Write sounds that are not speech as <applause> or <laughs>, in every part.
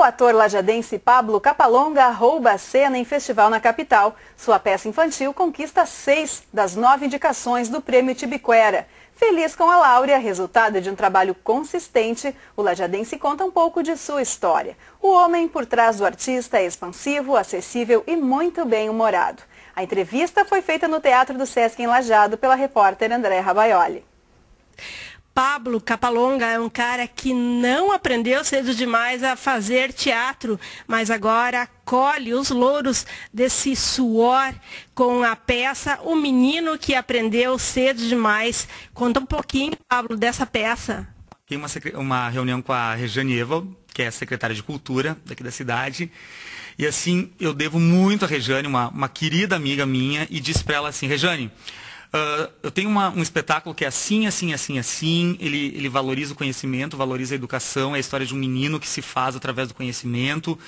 O ator lajadense Pablo Capalonga rouba a cena em festival na capital. Sua peça infantil conquista seis das nove indicações do Prêmio Tibiquera. Feliz com a Láurea, resultado de um trabalho consistente, o lajadense conta um pouco de sua história. O homem por trás do artista é expansivo, acessível e muito bem-humorado. A entrevista foi feita no Teatro do Sesc em Lajado pela repórter André Rabaioli. Pablo Capalonga é um cara que não aprendeu cedo demais a fazer teatro, mas agora colhe os louros desse suor com a peça O Menino que Aprendeu Cedo Demais. Conta um pouquinho, Pablo, dessa peça. Tem uma, uma reunião com a Regiane Eva, que é secretária de Cultura daqui da cidade. E assim, eu devo muito a Rejane, uma, uma querida amiga minha, e disse para ela assim, Rejane, Uh, eu tenho uma, um espetáculo que é assim, assim, assim, assim. Ele, ele valoriza o conhecimento, valoriza a educação. É a história de um menino que se faz através do conhecimento.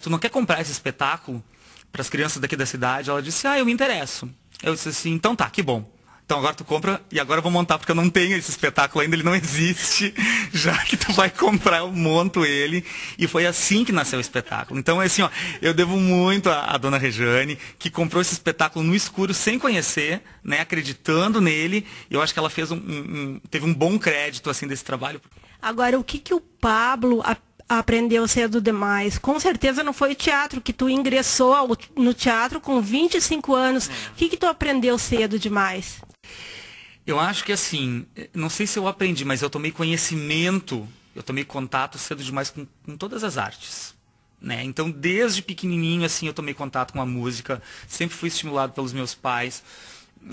Tu não quer comprar esse espetáculo para as crianças daqui da cidade? Ela disse, ah, eu me interesso. Eu disse assim, então tá, que bom. Então agora tu compra e agora eu vou montar porque eu não tenho esse espetáculo ainda, ele não existe. <laughs> Já que tu vai comprar, eu monto ele. E foi assim que nasceu o espetáculo. Então, assim, ó, eu devo muito à, à dona Rejane, que comprou esse espetáculo no escuro, sem conhecer, né, acreditando nele. E eu acho que ela fez um, um, teve um bom crédito assim desse trabalho. Agora, o que, que o Pablo aprendeu cedo demais. Com certeza não foi o teatro, que tu ingressou no teatro com 25 anos. É. O que, que tu aprendeu cedo demais? Eu acho que assim, não sei se eu aprendi, mas eu tomei conhecimento, eu tomei contato cedo demais com, com todas as artes. Né? Então, desde pequenininho, assim, eu tomei contato com a música, sempre fui estimulado pelos meus pais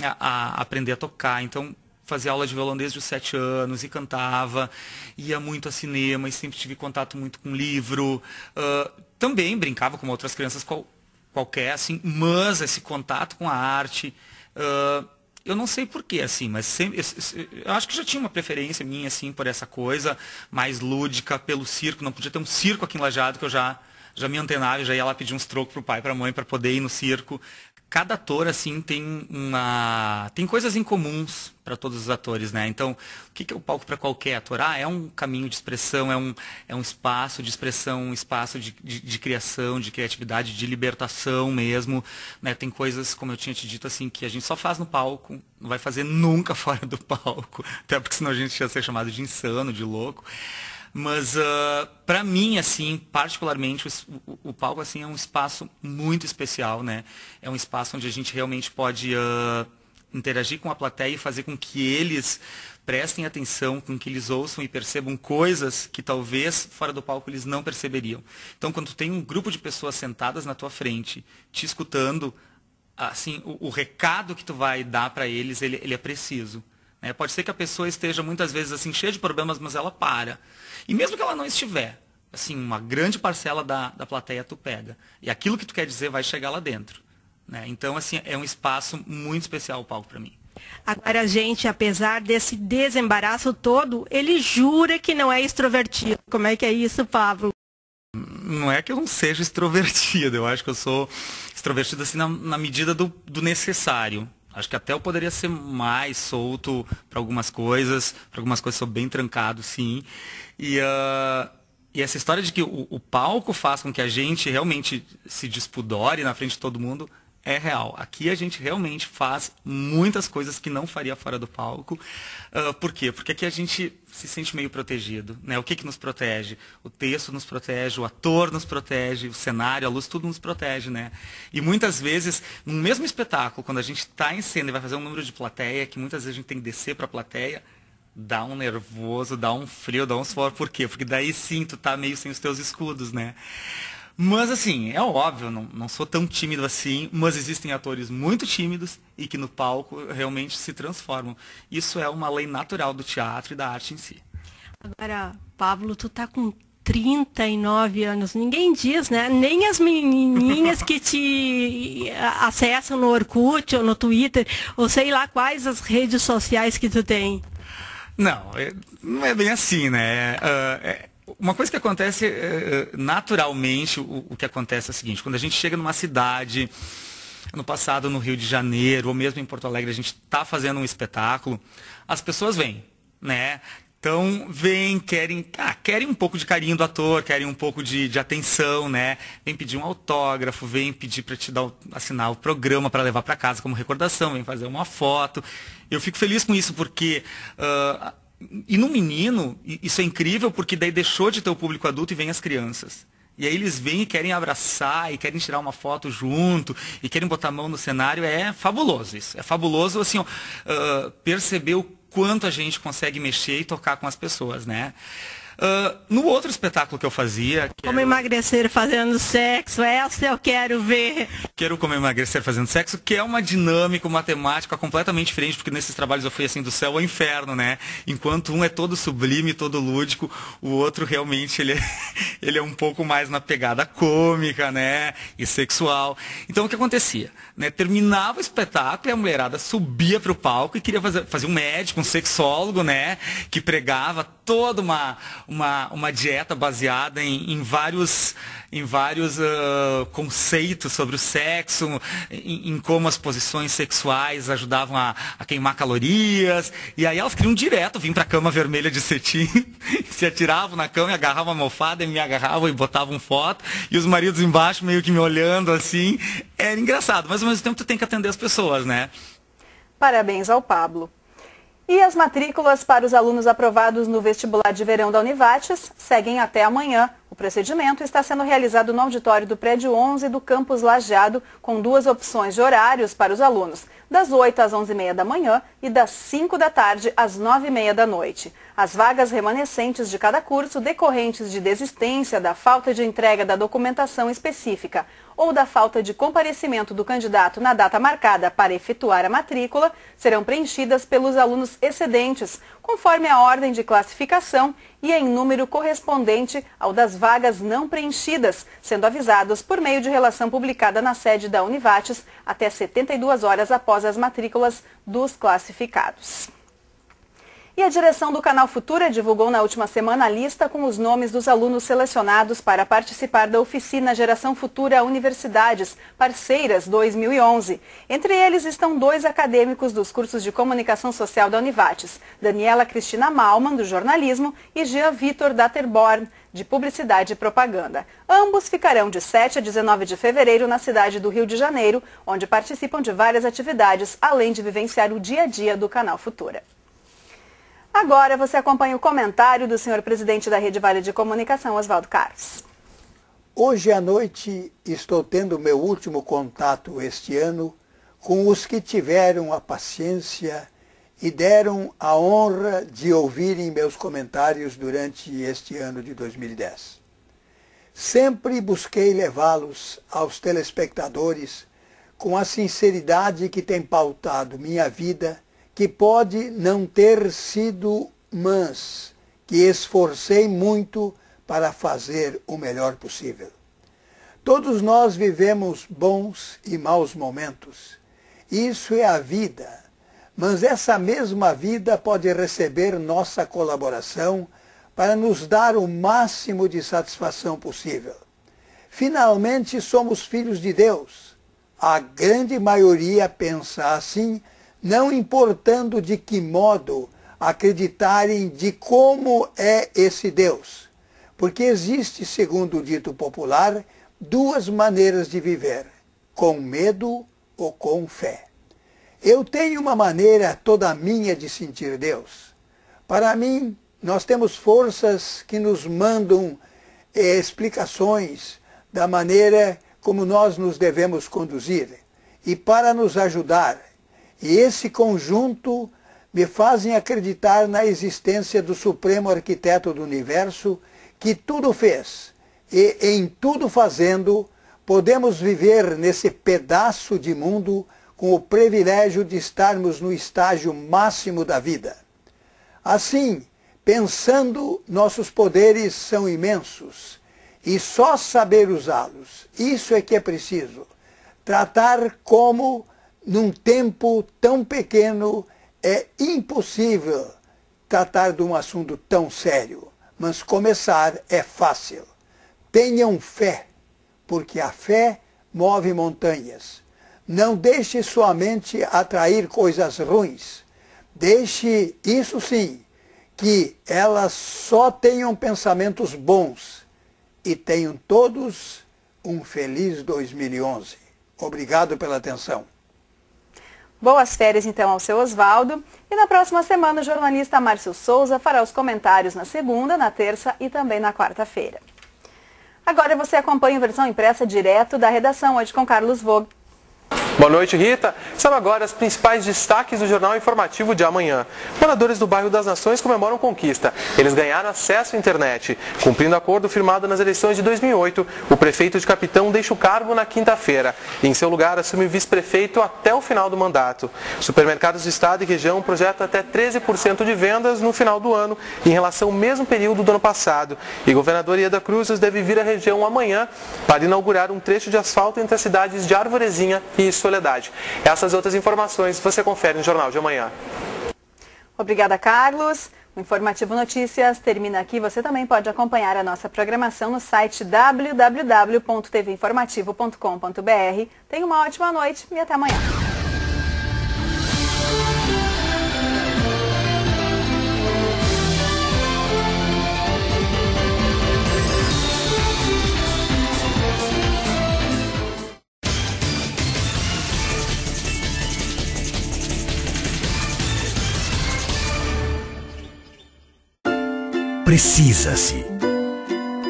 a, a aprender a tocar. Então, fazia aula de violão desde os sete anos e cantava, ia muito a cinema e sempre tive contato muito com livro. Uh, também brincava como outras crianças qual, qualquer, assim, mas esse contato com a arte... Uh, eu não sei porquê, assim, mas sempre, eu acho que já tinha uma preferência minha, assim, por essa coisa mais lúdica, pelo circo. Não podia ter um circo aqui em Lajado, que eu já, já me antenava, já ia lá pedir uns trocos pro pai pra mãe para poder ir no circo cada ator assim tem uma tem coisas incomuns para todos os atores, né? Então, o que é o palco para qualquer ator? Ah, é um caminho de expressão, é um, é um espaço de expressão, um espaço de, de, de criação, de criatividade, de libertação mesmo. Né? Tem coisas, como eu tinha te dito, assim, que a gente só faz no palco, não vai fazer nunca <laughs> fora do palco, até porque senão a gente ia ser chamado de insano, de louco. Mas uh, ah, para mim, assim, particularmente, o, o, palco assim é um espaço muito especial, né? É um espaço onde a gente realmente pode uh, interagir com a plateia e fazer com que eles prestem atenção, com que eles ouçam e percebam coisas que talvez fora do palco eles não perceberiam. Então, quando tem um grupo de pessoas sentadas na tua frente, te escutando, assim, o, o recado que tu vai dar para eles, ele, ele é preciso. Né? Pode ser que a pessoa esteja muitas vezes assim cheia de problemas, mas ela para. E mesmo que ela não estiver, assim, uma grande parcela da, da plateia tu pega. E aquilo que tu quer dizer vai chegar lá dentro. Né? Então, assim, é um espaço muito especial o palco para mim. Agora, gente, apesar desse desembaraço todo, ele jura que não é extrovertido. Como é que é isso, Pablo? Não é que eu não seja <laughs> extrovertido, eu acho que eu sou extrovertido assim na, na medida do, do necessário. Acho que até eu poderia ser mais solto para algumas coisas, para algumas coisas sou bem trancado, sim. E, uh, e essa história de que o, o, palco faz com que a gente realmente se despudore na frente de todo mundo é real. Aqui a gente realmente faz muitas coisas que não faria fora do palco. Uh, por quê? Porque aqui a gente se sente meio protegido. Né? O que, que nos protege? O texto nos protege, o ator nos protege, o cenário, a luz, tudo nos protege. Né? E muitas vezes, no mesmo espetáculo, quando a gente está em cena e vai fazer um número de plateia, que muitas vezes a gente tem que descer para a plateia, dá um nervoso, dá um frio, dá um suor. Por quê? Porque daí sim tu tá meio sem os teus escudos, né? Mas assim, é óbvio, não, não sou tão tímido assim, mas existem atores muito tímidos e que no palco realmente se transformam. Isso é uma lei natural do teatro e da arte em si. Agora, Pablo, tu tá com 39 anos. Ninguém diz, né? Nem as menininhas que te acessam no Orkut ou no Twitter, ou sei lá quais as redes sociais que tu tem. Não, é, não é bem assim, né? Uh, é, uma coisa que acontece uh, naturalmente, o, o, que acontece é o seguinte, quando a gente chega numa cidade, no passado no Rio de Janeiro, ou mesmo em Porto Alegre, a gente está fazendo um espetáculo, as pessoas vêm, né? Então, vem, querem, ah, querem um pouco de carinho do ator, querem um pouco de, de atenção, né? Vem pedir um autógrafo, vem pedir para te dar, assinar o programa para levar para casa como recordação, vem fazer uma foto. Eu fico feliz com isso porque uh, e no menino isso é incrível porque daí deixou de ter o público adulto e vem as crianças. E aí eles vêm e querem abraçar, e querem tirar uma foto junto, e querem botar a mão no cenário. É fabuloso isso. É fabuloso, assim, ó, uh, perceber o quanto a gente consegue mexer e tocar com as pessoas, né? Uh, no outro espetáculo que eu fazia. Como era... emagrecer fazendo sexo, essa eu quero ver. Quero como emagrecer fazendo sexo, que é uma dinâmica, uma temática completamente diferente, porque nesses trabalhos eu fui assim do céu ao inferno, né? Enquanto um é todo sublime, todo lúdico, o outro realmente ele é, <laughs> ele é um pouco mais na pegada cômica, né? E sexual. Então o que acontecia? Né? Terminava o espetáculo e a mulherada subia para o palco e queria fazer, fazer um médico, um sexólogo, né? Que pregava toda uma, uma, uma dieta baseada em, em vários, em vários uh, conceitos sobre o sexo, em, em, como as posições sexuais ajudavam a, a, queimar calorias. E aí elas queriam direto vir para a cama vermelha de cetim, <laughs> se atiravam na cama e agarravam a almofada e me agarravam e botavam foto. E os maridos embaixo meio que me olhando assim. Era engraçado, mas ao mesmo tempo tu tem que atender as pessoas, né? Parabéns ao Pablo. E as matrículas para os alunos aprovados no vestibular de verão da Univates seguem até amanhã. O procedimento está sendo realizado no auditório do prédio 11 do campus Lajeado, com duas opções de horários para os alunos, das 8 às 11h30 da manhã e das 5 da tarde às 9h30 da noite. As vagas remanescentes de cada curso, decorrentes de desistência da falta de entrega da documentação específica ou da falta de comparecimento do candidato na data marcada para efetuar a matrícula, serão preenchidas pelos alunos excedentes, conforme a ordem de classificação e em número correspondente ao das vagas não preenchidas, sendo avisados por meio de relação publicada na sede da Univates até 72 horas após as matrículas dos classificados. E a direção do Canal Futura divulgou na última semana a lista com os nomes dos alunos selecionados para participar da oficina Geração Futura Universidades, Parceiras 2011. Entre eles estão dois acadêmicos dos cursos de Comunicação Social da Univates, Daniela Cristina Malman, do jornalismo, e Jean Vitor Datterborn, de Publicidade e Propaganda. Ambos ficarão de 7 a 19 de fevereiro na cidade do Rio de Janeiro, onde participam de várias atividades, além de vivenciar o dia a dia do Canal Futura. Agora você acompanha o comentário do senhor presidente da Rede Vale de Comunicação, Oswaldo Carlos. Hoje à noite estou tendo meu último contato este ano com os que tiveram a paciência e deram a honra de ouvirem meus comentários durante este ano de 2010. Sempre busquei levá-los aos telespectadores com a sinceridade que tem pautado minha vida que pode não ter sido, mas que esforcei muito para fazer o melhor possível. Todos nós vivemos bons e maus momentos. Isso é a vida. Mas essa mesma vida pode receber nossa colaboração para nos dar o máximo de satisfação possível. Finalmente somos filhos de Deus. A grande maioria pensa assim não importando de que modo acreditarem de como é esse Deus. Porque existe, segundo o dito popular, duas maneiras de viver, com medo ou com fé. Eu tenho uma maneira toda minha de sentir Deus. Para mim, nós temos forças que nos mandam eh, explicações da maneira como nós nos devemos conduzir. E para nos ajudar, e esse conjunto me fazem acreditar na existência do Supremo Arquiteto do Universo, que tudo fez. E em tudo fazendo, podemos viver nesse pedaço de mundo com o privilégio de estarmos no estágio máximo da vida. Assim, pensando, nossos poderes são imensos e só saber usá-los, isso é que é preciso. Tratar como num tempo tão pequeno, é impossível tratar de um assunto tão sério. Mas começar é fácil. Tenham fé, porque a fé move montanhas. Não deixe sua mente atrair coisas ruins. Deixe, isso sim, que elas só tenham pensamentos bons e tenham todos um feliz 2011. Obrigado pela atenção. Boas férias então ao seu Oswaldo. E na próxima semana o jornalista Márcio Souza fará os comentários na segunda, na terça e também na quarta-feira. Agora você acompanha a versão impressa direto da redação, hoje com Carlos Vogue. Boa noite, Rita. São agora os principais destaques do Jornal Informativo de amanhã. Moradores do bairro das Nações comemoram conquista. Eles ganharam acesso à internet. Cumprindo acordo firmado nas eleições de 2008, o prefeito de Capitão deixa o cargo na quinta-feira. Em seu lugar assume o vice-prefeito até o final do mandato. Supermercados do estado e região projetam até 13% de vendas no final do ano, em relação ao mesmo período do ano passado. E governador Ieda Cruzes deve vir à região amanhã para inaugurar um trecho de asfalto entre as cidades de Arvorezinha e Soledade. Essas outras informações você confere no Jornal de Amanhã. Obrigada, Carlos. O Informativo Notícias termina aqui. Você também pode acompanhar a nossa programação no site www.tvinformativo.com.br. Tenha uma ótima noite e até amanhã. Precisa-se.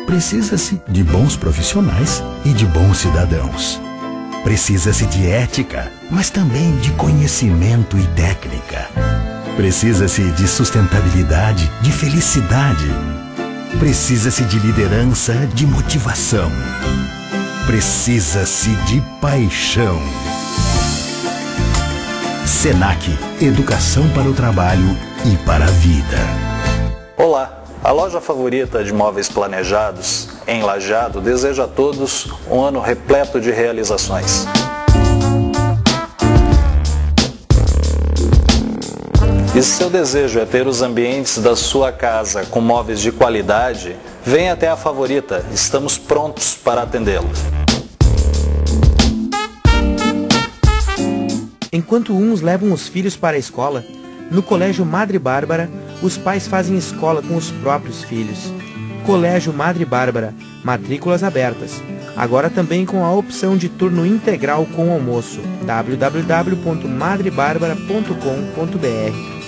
Precisa-se de bons profissionais e de bons cidadãos. Precisa-se de ética, mas também de conhecimento e técnica. Precisa-se de sustentabilidade, de felicidade. Precisa-se de liderança, de motivação. Precisa-se de paixão. Senac Educação para o Trabalho e para a Vida. Olá! A loja favorita de móveis planejados, em Lajado, deseja a todos um ano repleto de realizações. E se seu desejo é ter os ambientes da sua casa com móveis de qualidade, venha até a Favorita, estamos prontos para atendê-lo. Enquanto uns levam os filhos para a escola, no Colégio Madre Bárbara, os pais fazem escola com os próprios filhos. Colégio Madre Bárbara, matrículas abertas. Agora também com a opção de turno integral com almoço. www.madrebarbara.com.br